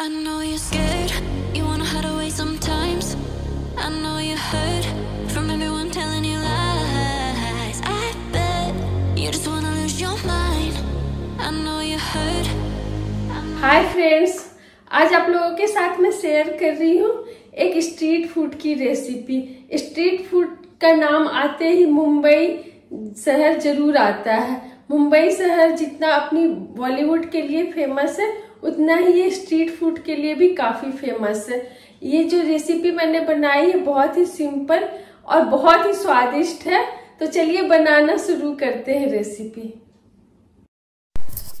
I know you're scared, you wanna hide away sometimes. I know you hurt from everyone telling you lies. I bet you just wanna lose your mind. I know you hurt. Hi friends आज आप लोगों के साथ मैं share कर रही हूँ एक स्ट्रीट फ़ूड की रेसिपी स्ट्रीट फ़ूड का नाम आते ही मुंबई शहर ज़रूर आता है मुंबई शहर जितना अपनी बॉलीवुड के लिए फ़ेमस है उतना ही ये स्ट्रीट फ़ूड के लिए भी काफ़ी फ़ेमस है। ये जो रेसिपी मैंने बनाई है, बहुत ही सिंपल और बहुत ही स्वादिष्ट है। तो चलिए बनाना शुरू करते हैं रेसिपी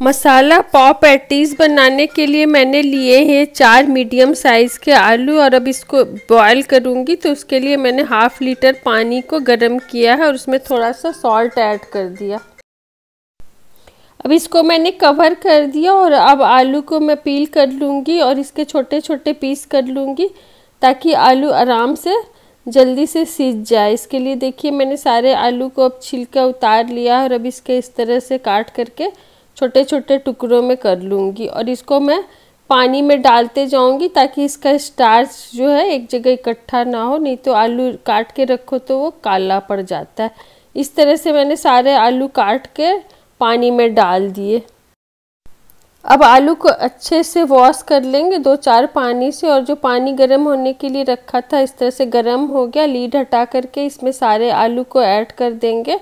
मसाला पाव पैटीज बनाने के लिए मैंने लिए हैं चार मीडियम साइज़ के आलू और अब इसको बॉईल करूँगी तो उसके लिए मैंने हाफ़ लीटर पानी को गर्म किया है और उसमें थोड़ा सा सॉल्ट ऐड कर दिया। अब इसको मैंने कवर कर दिया और अब आलू को मैं पील कर लूँगी और इसके छोटे छोटे पीस कर लूँगी ताकि आलू आराम से जल्दी से सीज जाए। इसके लिए देखिए मैंने सारे आलू को अब छिलका उतार लिया और अब इसके इस तरह से काट करके छोटे छोटे टुकड़ों में कर लूँगी और इसको मैं पानी में डालते जाऊँगी ताकि इसका स्टार्च जो है एक जगह इकट्ठा ना हो, नहीं तो आलू काट के रखो तो वो काला पड़ जाता है। इस तरह से मैंने सारे आलू काट के पानी में डाल दिए। अब आलू को अच्छे से वॉश कर लेंगे दो चार पानी से और जो पानी गर्म होने के लिए रखा था इस तरह से गर्म हो गया। लीड हटा करके इसमें सारे आलू को ऐड कर देंगे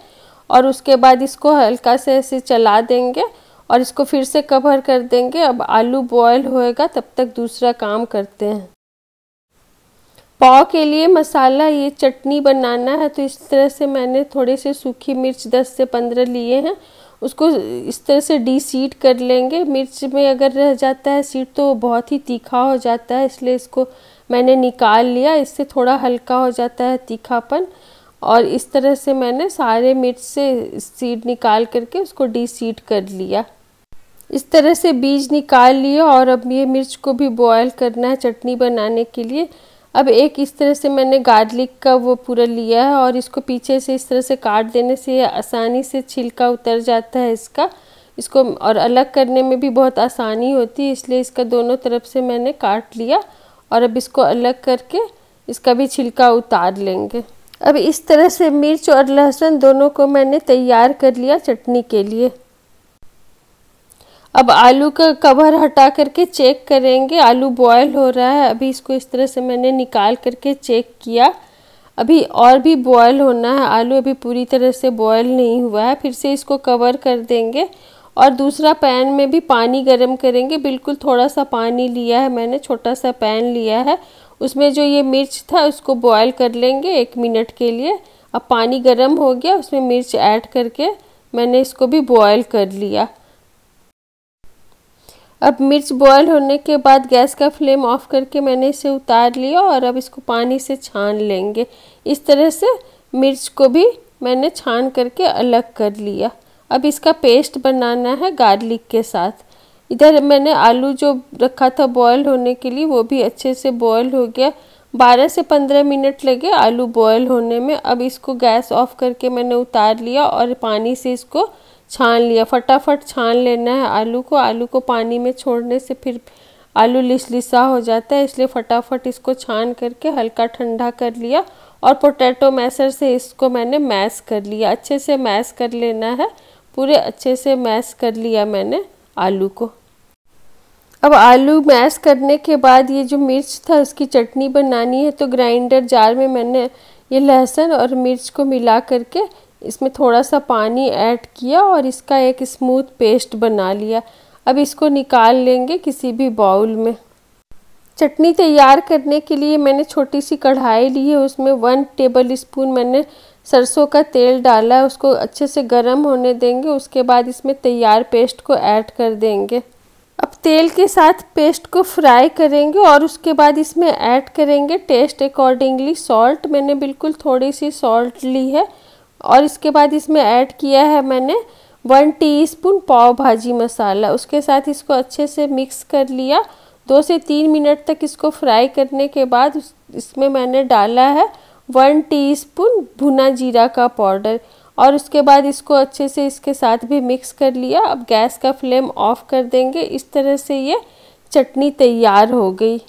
और उसके बाद इसको हल्का से ऐसे चला देंगे और इसको फिर से कवर कर देंगे। अब आलू बॉयल होएगा तब तक दूसरा काम करते हैं। पाव के लिए मसाला, ये चटनी बनाना है तो इस तरह से मैंने थोड़े से सूखी मिर्च 10 से 15 लिए हैं उसको इस तरह से डी सीड कर लेंगे। मिर्च में अगर रह जाता है सीड तो बहुत ही तीखा हो जाता है, इसलिए इसको मैंने निकाल लिया। इससे थोड़ा हल्का हो जाता है तीखापन और इस तरह से मैंने सारे मिर्च से सीड निकाल करके उसको डी सीड कर लिया। इस तरह से बीज निकाल लिए और अब ये मिर्च को भी बॉयल करना है चटनी बनाने के लिए। अब एक इस तरह से मैंने गार्लिक का वो पूरा लिया है और इसको पीछे से इस तरह से काट देने से आसानी से छिलका उतर जाता है इसका। इसको और अलग करने में भी बहुत आसानी होती है, इसलिए इसका दोनों तरफ़ से मैंने काट लिया और अब इसको अलग करके इसका भी छिलका उतार लेंगे। अब इस तरह से मिर्च और लहसुन दोनों को मैंने तैयार कर लिया चटनी के लिए। अब आलू का कवर हटा करके चेक करेंगे। आलू बॉयल हो रहा है। अभी इसको इस तरह से मैंने निकाल करके चेक किया। अभी और भी बॉयल होना है। आलू अभी पूरी तरह से बॉयल नहीं हुआ है। फिर से इसको कवर कर देंगे। और दूसरा पैन में भी पानी गर्म करेंगे। बिल्कुल थोड़ा सा पानी लिया है मैंने छोटा सा पैन लिया है। उसमें जो ये मिर्च था, उसको बॉयल कर लेंगे एक मिनट के लिए। अब पानी गर्म हो गया, उसमें मिर्च ऐड करके मैंने इसको भी बॉयल कर लिया। अब मिर्च बॉयल होने के बाद गैस का फ्लेम ऑफ़ करके मैंने इसे उतार लिया और अब इसको पानी से छान लेंगे। इस तरह से मिर्च को भी मैंने छान करके अलग कर लिया। अब इसका पेस्ट बनाना है गार्लिक के साथ। इधर मैंने आलू जो रखा था बॉयल होने के लिए, वो भी अच्छे से बॉयल हो गया। 12 से 15 मिनट लगे आलू बॉयल होने में। अब इसको गैस ऑफ़ करके मैंने उतार लिया और पानी से इसको छान लिया। फटाफट छान लेना है आलू को। आलू को पानी में छोड़ने से फिर आलू लिस लिसा हो जाता है, इसलिए फटाफट इसको छान करके हल्का ठंडा कर लिया और पोटैटो मैसर से इसको मैंने मैश कर लिया। अच्छे से मैश कर लेना है। पूरे अच्छे से मैश कर लिया मैंने आलू को। अब आलू मैश करने के बाद ये जो मिर्च था, उसकी चटनी बनानी है तो ग्राइंडर जार में मैंने ये लहसुन और मिर्च को मिला करके इसमें थोड़ा सा पानी ऐड किया और इसका एक स्मूथ पेस्ट बना लिया। अब इसको निकाल लेंगे किसी भी बाउल में। चटनी तैयार करने के लिए मैंने छोटी सी कढ़ाई ली है, उसमें वन टेबल स्पून मैंने सरसों का तेल डाला है, उसको अच्छे से गर्म होने देंगे, उसके बाद इसमें तैयार पेस्ट को ऐड कर देंगे। अब तेल के साथ पेस्ट को फ्राई करेंगे और उसके बाद इसमें ऐड करेंगे टेस्ट अकॉर्डिंगली सॉल्ट। मैंने बिल्कुल थोड़ी सी सॉल्ट ली है और इसके बाद इसमें ऐड किया है मैंने वन टीस्पून पाव भाजी मसाला। उसके साथ इसको अच्छे से मिक्स कर लिया। दो से तीन मिनट तक इसको फ्राई करने के बाद इसमें मैंने डाला है वन टीस्पून भुना जीरा का पाउडर। और उसके बाद इसको अच्छे से इसके साथ भी मिक्स कर लिया। अब गैस का फ्लेम ऑफ़ कर देंगे। इस तरह से ये चटनी तैयार हो गई।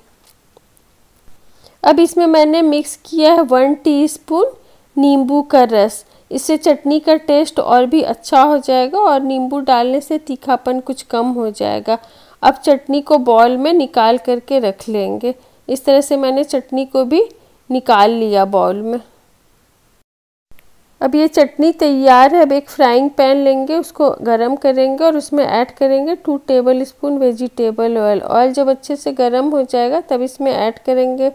अब इसमें मैंने मिक्स किया है वन टीस्पून नींबू का रस। इससे चटनी का टेस्ट और भी अच्छा हो जाएगा और नींबू डालने से तीखापन कुछ कम हो जाएगा। अब चटनी को बॉल में निकाल करके रख लेंगे। इस तरह से मैंने चटनी को भी निकाल लिया बॉल में। अब ये चटनी तैयार है। अब एक फ्राइंग पैन लेंगे, उसको गरम करेंगे और उसमें ऐड करेंगे two tablespoon vegetable oil oil जब अच्छे से गरम हो जाएगा, तब इसमें ऐड करेंगे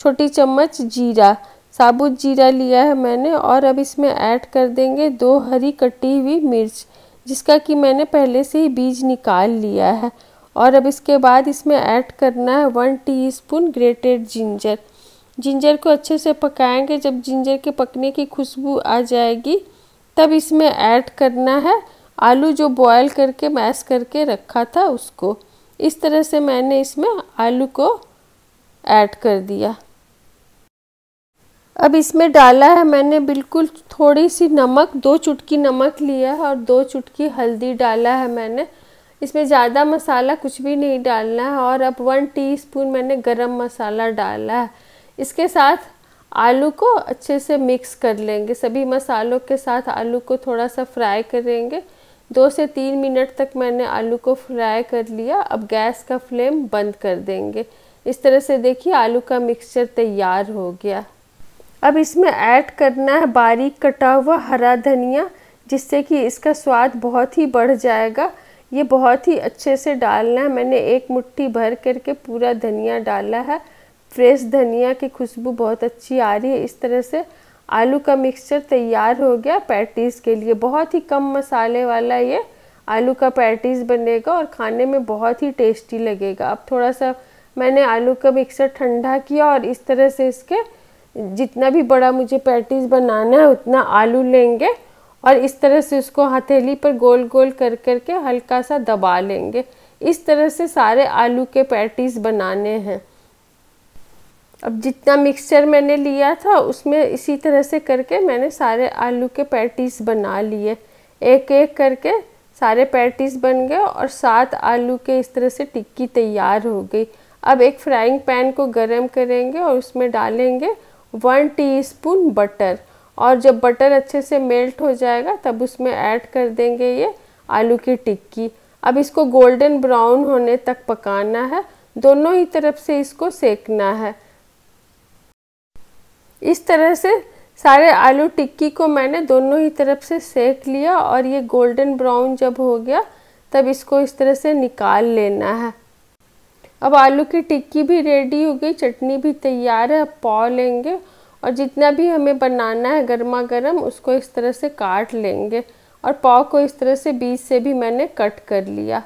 छोटी चम्मच जीरा। साबुत जीरा लिया है मैंने और अब इसमें ऐड कर देंगे दो हरी कटी हुई मिर्च, जिसका कि मैंने पहले से ही बीज निकाल लिया है। और अब इसके बाद इसमें ऐड करना है one teaspoon grated ginger. Ginger को अच्छे से पकाएँगे, जब जिंजर के पकने की खुशबू आ जाएगी, तब इसमें ऐड करना है आलू जो बॉयल करके, मैश करके रखा था उसको। इस तरह से मैंने इसमें आलू को ऐड कर दिया। अब इसमें डाला है, मैंने बिल्कुल थोड़ी सी नमक, दो चुटकी नमक लिया है और दो चुटकी हल्दी डाला है मैंने। इसमें ज़्यादा मसाला कुछ भी नहीं डालना है और अब वन टीस्पून मैंने गरम मसाला डाला है। इसके साथ आलू को अच्छे से मिक्स कर लेंगे। सभी मसालों के साथ आलू को थोड़ा सा फ्राई करेंगे। दो से तीन मिनट तक मैंने आलू को फ्राई कर लिया। अब गैस का फ्लेम बंद कर देंगे। इस तरह से देखिए आलू का मिक्सचर तैयार हो गया। अब इसमें ऐड करना है बारीक कटा हुआ हरा धनिया, जिससे कि इसका स्वाद बहुत ही बढ़ जाएगा। ये बहुत ही अच्छे से डालना है। मैंने एक मुट्ठी भर करके पूरा धनिया डाला है। फ्रेश धनिया की खुशबू बहुत अच्छी आ रही है। इस तरह से आलू का मिक्सचर तैयार हो गया पैटीज़ के लिए। बहुत ही कम मसाले वाला ये आलू का पैटीज़ बनेगा और खाने में बहुत ही टेस्टी लगेगा। अब थोड़ा सा मैंने आलू का मिक्सर ठंडा किया और इस तरह से इसके जितना भी बड़ा मुझे पैटीज बनाना है, उतना आलू लेंगे और इस तरह से उसको हथेली पर गोल गोल कर कर के हल्का सा दबा लेंगे। इस तरह से सारे आलू के पैटीज बनाने हैं। अब जितना मिक्सचर मैंने लिया था, उसमें इसी तरह से करके मैंने सारे आलू के पैटीज बना लिए। एक एक करके सारे पैटीज बन गए और सात आलू के इस तरह से टिक्की तैयार हो गई। अब एक फ्राइंग पैन को गरम करेंगे और उसमें डालेंगे वन टीस्पून बटर। और जब बटर अच्छे से मेल्ट हो जाएगा, तब उसमें ऐड कर देंगे ये आलू की टिक्की। अब इसको गोल्डन ब्राउन होने तक पकाना है। दोनों ही तरफ़ से इसको सेकना है। इस तरह से सारे आलू टिक्की को मैंने दोनों ही तरफ़ से सेक लिया और ये गोल्डन ब्राउन जब हो गया, तब इसको इस तरह से निकाल लेना है। अब आलू की टिक्की भी रेडी हो गई, चटनी भी तैयार है, अब पाव लेंगे और जितना भी हमें बनाना है गर्मा गर्म उसको इस तरह से काट लेंगे और पाव को इस तरह से बीच से भी मैंने कट कर लिया।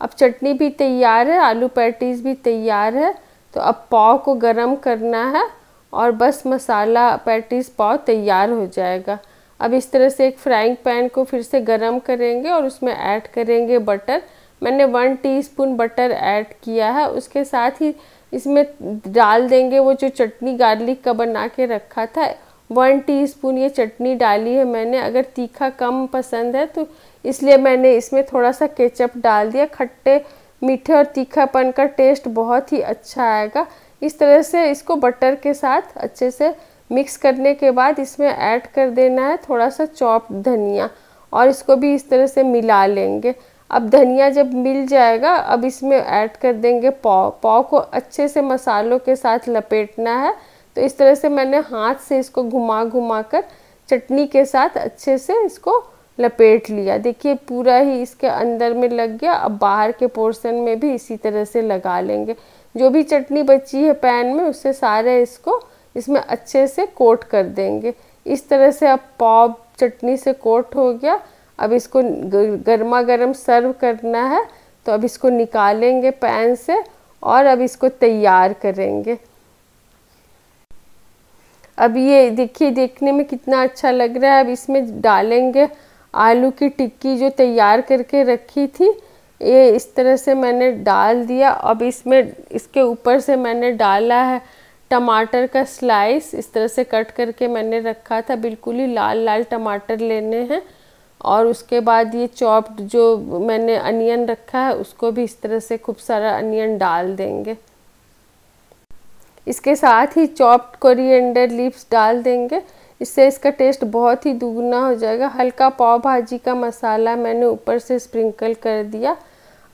अब चटनी भी तैयार है, आलू पैटीज़ भी तैयार है तो अब पाव को गरम करना है और बस मसाला पैटीज़ पाव तैयार हो जाएगा। अब इस तरह से एक फ्राइंग पैन को फिर से गरम करेंगे और उसमें ऐड करेंगे बटर मैंने वन टीस्पून बटर ऐड किया है। उसके साथ ही इसमें डाल देंगे वो जो चटनी गार्लिक का बना के रखा था। वन टीस्पून ये चटनी डाली है मैंने। अगर तीखा कम पसंद है तो इसलिए मैंने इसमें थोड़ा सा केचप डाल दिया। खट्टे, मीठे और तीखापन का टेस्ट बहुत ही अच्छा आएगा। इस तरह से इसको बटर के साथ अच्छे से मिक्स करने के बाद इसमें ऐड कर देना है थोड़ा सा चॉप धनिया। और इसको भी इस तरह से मिला लेंगे। अब धनिया जब मिल जाएगा, अब इसमें ऐड कर देंगे पाव। पाव को अच्छे से मसालों के साथ लपेटना है। तो इस तरह से मैंने हाथ से इसको घुमा घुमा कर चटनी के साथ अच्छे से इसको लपेट लिया। देखिए, पूरा ही इसके अंदर में लग गया। अब बाहर के पोर्शन में भी इसी तरह से लगा लेंगे। जो भी चटनी बची है पैन में, उससे सारे इसको इसमें अच्छे से कोट कर देंगे। इस तरह से अब पाव चटनी से कोट हो गया। अब इसको गर्मा गर्म सर्व करना है तो अब इसको निकालेंगे पैन से और अब इसको तैयार करेंगे। अब ये देखिए, देखने में कितना अच्छा लग रहा है। अब इसमें डालेंगे आलू की टिक्की जो तैयार करके रखी थी, ये इस तरह से मैंने डाल दिया। अब इसमें, इसके ऊपर से मैंने डाला है टमाटर का स्लाइस, इस तरह से कट करके मैंने रखा था। बिल्कुल ही लाल लाल टमाटर लेने हैं। और उसके बाद ये चॉप्ड जो मैंने अनियन रखा है, उसको भी इस तरह से खूब सारा अनियन डाल देंगे। इसके साथ ही चॉप्ड कोरिएंडर लीव्स डाल देंगे। इससे इसका टेस्ट बहुत ही दुगना हो जाएगा। हल्का पाव भाजी का मसाला मैंने ऊपर से स्प्रिंकल कर दिया।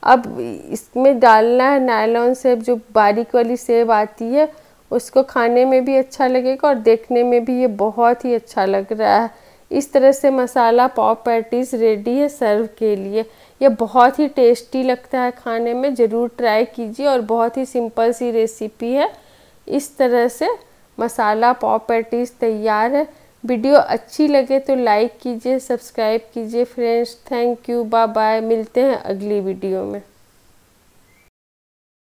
अब इसमें डालना है नायलॉन सेब जो बारीक वाली सेब आती है, उसको खाने में भी अच्छा लगेगा और देखने में भी ये बहुत ही अच्छा लग रहा है। इस तरह से मसाला, पाव पैटीज़ रेडी है सर्व के लिए। ये बहुत ही टेस्टी लगता है खाने में, ज़रूर ट्राई कीजिए और बहुत ही सिंपल सी रेसिपी है। इस तरह से मसाला, पाव पैटीज़ तैयार है। वीडियो अच्छी लगे तो लाइक कीजिए सब्सक्राइब कीजिए friends thank you bye bye मिलते हैं अगली वीडियो में।